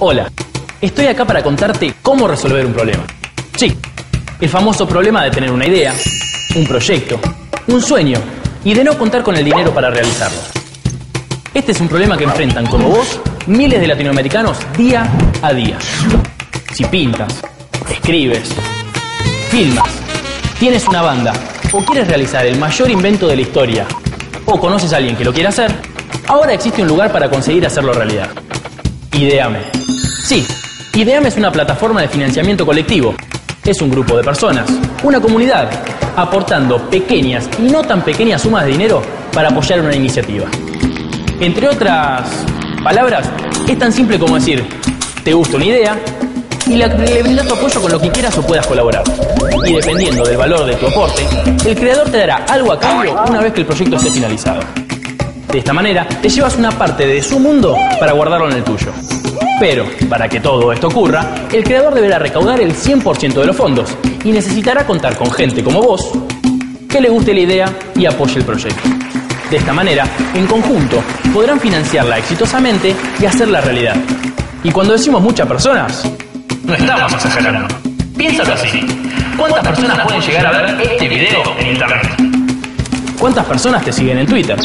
Hola, estoy acá para contarte cómo resolver un problema. Sí, el famoso problema de tener una idea, un proyecto, un sueño y de no contar con el dinero para realizarlo. Este es un problema que enfrentan como vos miles de latinoamericanos día a día. Si pintas, escribes, filmas, tienes una banda o quieres realizar el mayor invento de la historia o conoces a alguien que lo quiera hacer, ahora existe un lugar para conseguir hacerlo realidad. Ideame. Sí, Ideame es una plataforma de financiamiento colectivo. Es un grupo de personas, una comunidad, aportando pequeñas y no tan pequeñas sumas de dinero para apoyar una iniciativa. Entre otras palabras, es tan simple como decir, te gusta una idea y le brindas tu apoyo con lo que quieras o puedas colaborar. Y dependiendo del valor de tu aporte, el creador te dará algo a cambio una vez que el proyecto esté finalizado. De esta manera, te llevas una parte de su mundo para guardarlo en el tuyo. Pero, para que todo esto ocurra, el creador deberá recaudar el 100% de los fondos y necesitará contar con gente como vos que le guste la idea y apoye el proyecto. De esta manera, en conjunto, podrán financiarla exitosamente y hacerla realidad. Y cuando decimos muchas personas, no estamos exagerando. Piénsalo así. ¿Cuántas personas pueden llegar a ver este video en internet? ¿Cuántas personas te siguen en Twitter?